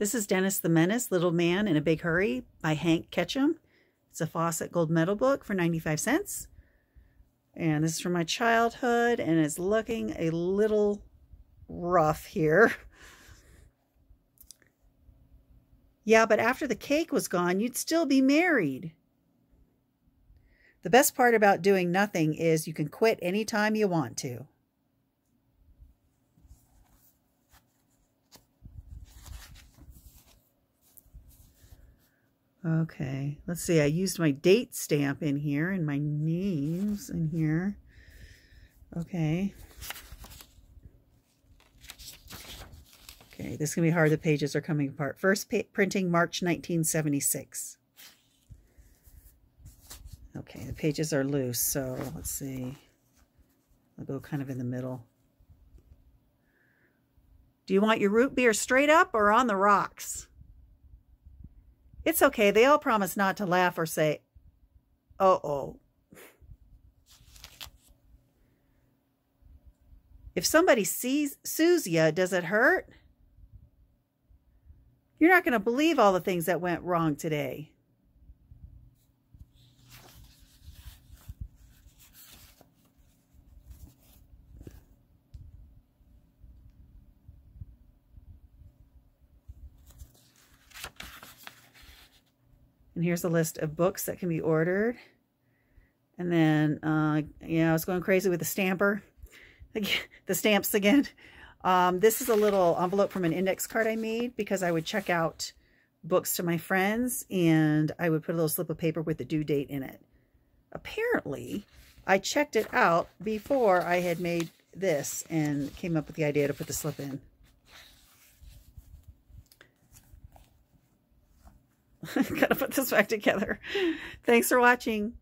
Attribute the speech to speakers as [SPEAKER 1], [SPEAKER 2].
[SPEAKER 1] This is Dennis the Menace, Little Man in a Big Hurry by Hank Ketcham. It's a Fawcett Gold Medal book for 95 cents. And this is from my childhood, and it's looking a little rough here. Yeah, but after the cake was gone, you'd still be married. The best part about doing nothing is you can quit anytime you want to. Okay, let's see. I used my date stamp in here and my names in here. Okay. Okay, this can be hard. The pages are coming apart. First printing March 1976. Okay, the pages are loose, so let's see. I'll go kind of in the middle. Do you want your root beer straight up or on the rocks? It's okay. They all promise not to laugh or say, uh-oh. If somebody sees sues you, does it hurt? You're not going to believe all the things that went wrong today. And here's a list of books that can be ordered. And then, uh, yeah, I was going crazy with the stamper, the stamps again. Um, this is a little envelope from an index card I made because I would check out books to my friends and I would put a little slip of paper with the due date in it. Apparently, I checked it out before I had made this and came up with the idea to put the slip in. Gotta put this back together. Thanks for watching.